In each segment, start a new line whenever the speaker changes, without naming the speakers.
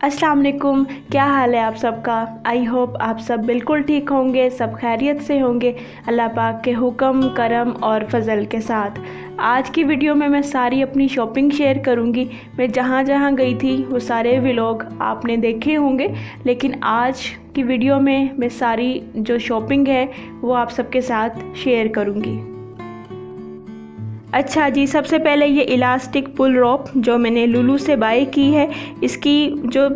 अस्सलाम वालेकुम क्या हाल है आप सबका? आई होप आप सब बिल्कुल ठीक होंगे, सब खैरियत से होंगे, अल्लाह पाक के हुक्म, करम और फजल के साथ। आज की वीडियो में मैं सारी अपनी शॉपिंग शेयर करूँगी। मैं जहाँ जहाँ गई थी, वो सारे व्लॉग आपने देखे होंगे। लेकिन आज की वीडियो में मैं सारी जो शॉपिंग है, वो आप सबके साथ शेयर करूँगी। अच्छा जी, सबसे पहले ये इलास्टिक पुल रॉप जो मैंने लुलू से बाय की है, इसकी जो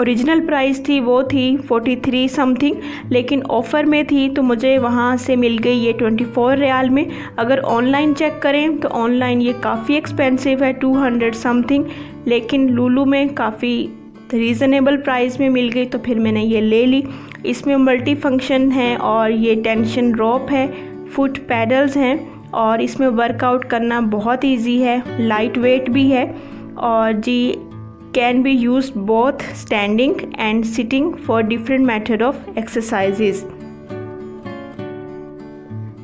ओरिजिनल प्राइस थी, वो थी 43 समथिंग लेकिन ऑफ़र में थी तो मुझे वहाँ से मिल गई ये 24 रियाल में। अगर ऑनलाइन चेक करें तो ऑनलाइन ये काफ़ी एक्सपेंसिव है 200 समथिंग लेकिन लुलू में काफ़ी रीज़नेबल प्राइस में मिल गई तो फिर मैंने ये ले ली। इसमें मल्टी फ़ंक्शन है और ये टेंशन रॉप है फुट पैडल्स हैं, और इसमें वर्कआउट करना बहुत इजी है लाइट वेट भी है। और जी can be use both standing and sitting for different method of exercises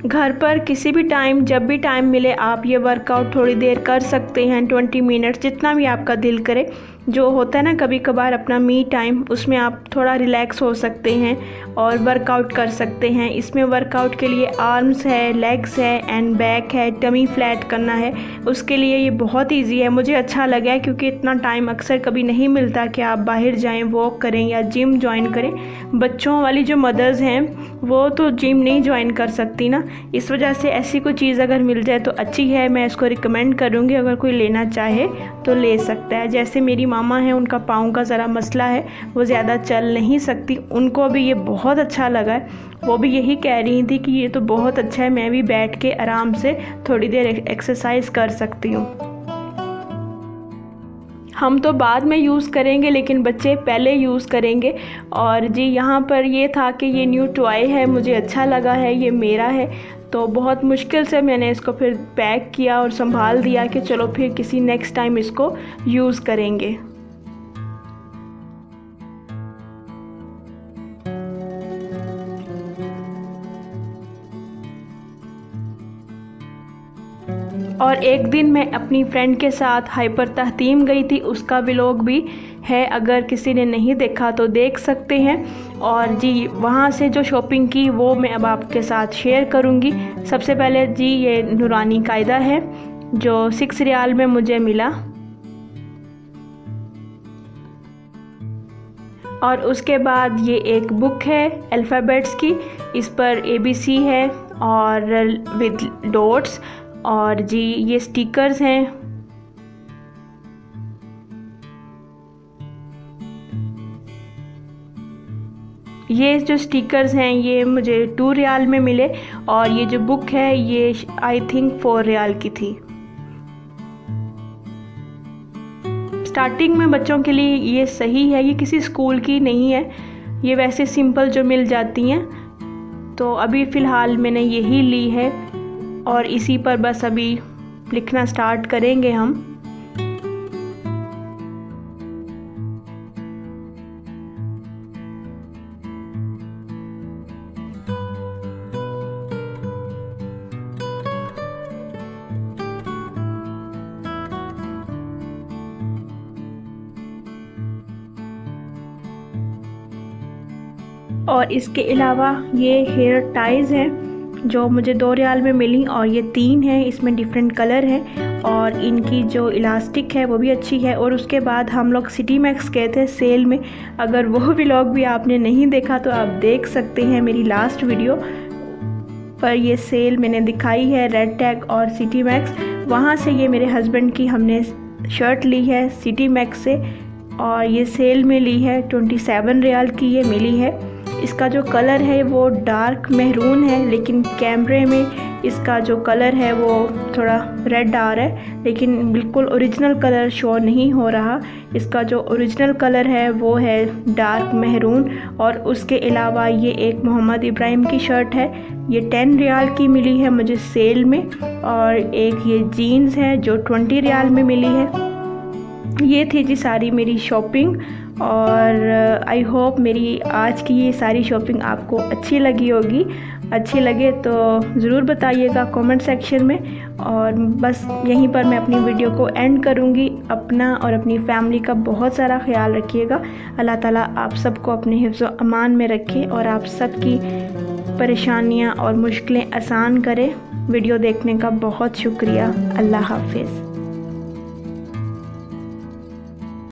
घर पर किसी भी टाइम जब भी टाइम मिले, आप ये वर्कआउट थोड़ी देर कर सकते हैं ट्वेंटी मिनट्स जितना भी आपका दिल करे जो होता है ना कभी कभार अपना मी टाइम उसमें आप थोड़ा रिलैक्स हो सकते हैं और वर्कआउट कर सकते हैं। इसमें वर्कआउट के लिए आर्म्स है लेग्स है एंड बैक है टमी फ्लैट करना है। उसके लिए ये बहुत इजी है। मुझे अच्छा लगा है क्योंकि इतना टाइम अक्सर कभी नहीं मिलता कि आप बाहर जाएँ वॉक करें या जिम ज्वाइन करें। बच्चों वाली जो मदर्स हैं, वो तो जिम नहीं ज्वाइन कर सकती ना। इस वजह से ऐसी कोई चीज़ अगर मिल जाए तो अच्छी है। मैं इसको रिकमेंड करूँगी। अगर कोई लेना चाहे तो ले सकता है। जैसे मेरी मामा हैं, उनका पाँव का ज़रा मसला है, वो ज़्यादा चल नहीं सकती। उनको भी ये बहुत अच्छा लगा है। वो भी यही कह रही थी कि ये तो बहुत अच्छा है, मैं भी बैठ के आराम से थोड़ी देर एक्सरसाइज कर सकती हूँ। हम तो बाद में यूज़ करेंगे, लेकिन बच्चे पहले यूज़ करेंगे। और जी, यहाँ पर ये था कि ये न्यू टॉय है, मुझे अच्छा लगा है, ये मेरा है। तो बहुत मुश्किल से मैंने इसको फिर पैक किया और संभाल दिया कि चलो फिर किसी नेक्स्ट टाइम इसको यूज़ करेंगे। और एक दिन मैं अपनी फ्रेंड के साथ हाइपर तहतीम गई थी, उसका व्लॉग भी है, अगर किसी ने नहीं देखा तो देख सकते हैं। और जी, वहाँ से जो शॉपिंग की, वो मैं अब आपके साथ शेयर करूँगी। सबसे पहले जी, ये नूरानी कायदा है, जो सिक्स रियाल में मुझे मिला। और उसके बाद ये एक बुक है अल्फ़ाबेट्स की, इस पर ए बी सी है, और विद डॉट्स और जी, ये स्टिकर्स हैं। ये जो स्टिकर्स हैं, ये मुझे टू रियाल में मिले और ये जो बुक है, ये आई थिंक फोर रियाल की थी। स्टार्टिंग में बच्चों के लिए ये सही है, ये किसी स्कूल की नहीं है। ये वैसे सिंपल जो मिल जाती हैं। तो अभी फ़िलहाल मैंने यही ली है। और इसी पर बस अभी लिखना स्टार्ट करेंगे हम। और इसके अलावा ये हेयर टाइज़ हैं। जो मुझे दो रियाल में मिली और ये तीन हैं, इसमें डिफरेंट कलर है और इनकी जो इलास्टिक है वो भी अच्छी है और उसके बाद हम लोग सिटी मैक्स गए थे सेल में। अगर वो व्लॉग भी आपने नहीं देखा तो आप देख सकते हैं मेरी लास्ट वीडियो पर ये सेल मैंने दिखाई है रेड टैग और सिटी मैक्स वहाँ से ये मेरे हस्बैंड की हमने शर्ट ली है सिटी मैक्स से और ये सेल में ली है ट्वेंटी सेवन रियाल की ये मिली है। इसका जो कलर है वो डार्क महरून है, लेकिन कैमरे में इसका जो कलर है वो थोड़ा रेड आ रहा है, लेकिन बिल्कुल ओरिजिनल कलर शो नहीं हो रहा। इसका जो ओरिजिनल कलर है वो है डार्क महरून और उसके अलावा ये एक मोहम्मद इब्राहिम की शर्ट है। ये टेन रियाल की मिली है मुझे सेल में और एक ये जीन्स है जो ट्वेंटी रियाल में मिली है। ये थी जी सारी मेरी शॉपिंग और आई होप मेरी आज की ये सारी शॉपिंग आपको अच्छी लगी होगी। अच्छी लगे तो ज़रूर बताइएगा कमेंट सेक्शन में और बस यहीं पर मैं अपनी वीडियो को एंड करूँगी। अपना और अपनी फैमिली का बहुत सारा ख्याल रखिएगा। अल्लाह ताला आप सबको अपने हिफ्ज़ अमान में रखे और आप सबकी परेशानियाँ और मुश्किलें आसान करें। वीडियो देखने का बहुत शुक्रिया। अल्लाह हाफिज़।